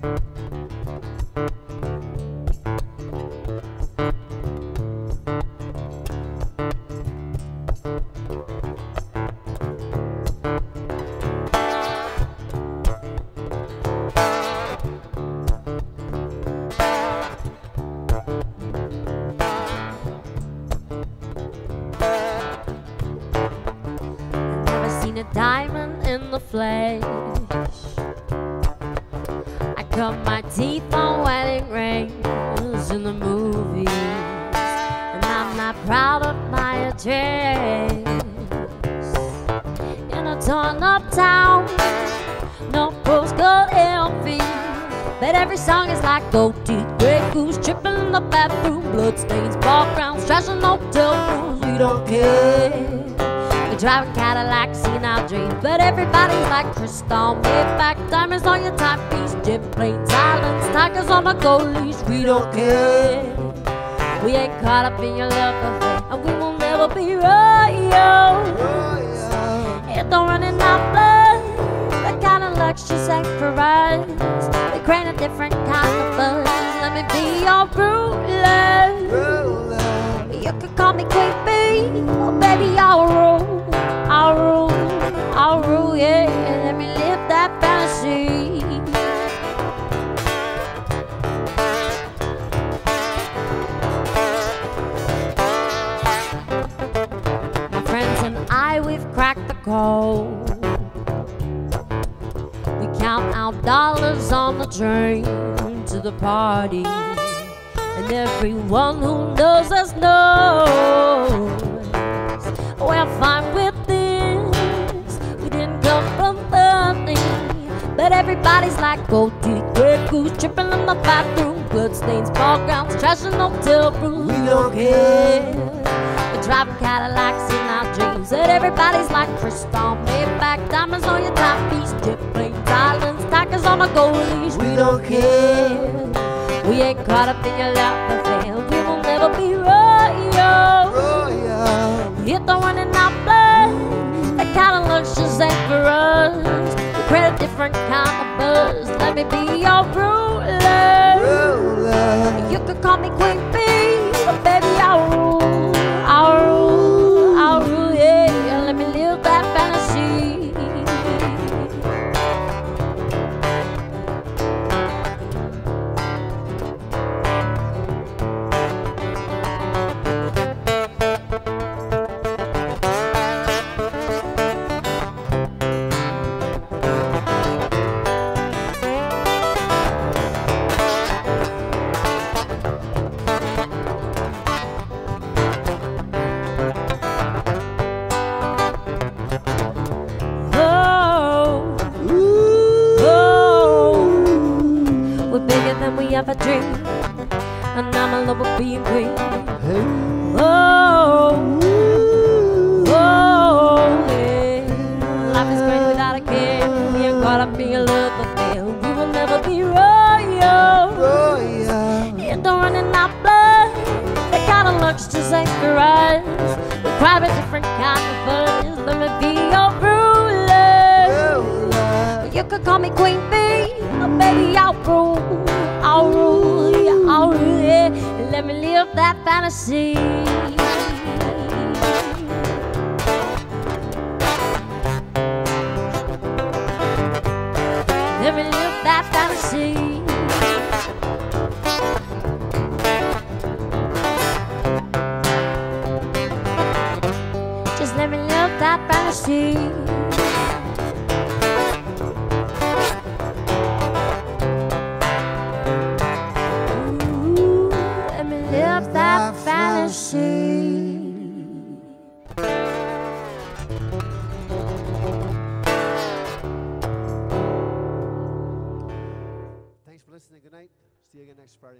Never seen a diamond in the flesh. Cut my teeth on wedding rings in the movies, and I'm not proud of my address. In a torn up town, no postcode envy, but every song is like gold teeth, gray goose, tripping in the bathroom, ball grounds, trash and hotel rooms. We don't care. We driving Cadillacs, seeing our dreams, but everybody's like crystal, Maybach, diamonds on your timepiece, jet planes, islands, tigers on my gold leash. We don't care. We ain't caught up in your love affair, and we will never be royal. It don't run in our blood. The kind of luxury ain't for us. We crave a different kind of buzz. Let me be your ruler. You could call me Bee, We count our dollars on the train to the party. And everyone who knows us knows we're fine with this. We didn't come from nothing. But everybody's like gold teeth, gray goose, tripping in the bathroom, bloodstains, ball grounds, trash and hotel rooms. We don't care. We're driving Cadillacs in our dreams. And everybody's like crystal, Maybach, diamonds on your timepiece, jet planes, islands, tigers on my. We don't care. We ain't caught up in your love affair. We will never be royal. It don't run in our blood. That kind of luxuries ain't for us. We crave a different kind of buzz. Let me be than we ever dreamed, and I'm in love with being queen. Oh, oh, yeah. Life is great without a care. We ain't caught up in love affair. We will never be royal. It don't run in our blood. The kind of looks just ain't for us. We crave a different kind of buzz. Let me be your ruler. You could call me Queen live that fantasy. Let me live that fantasy. Just let me live that fantasy. Night. See you again next Friday.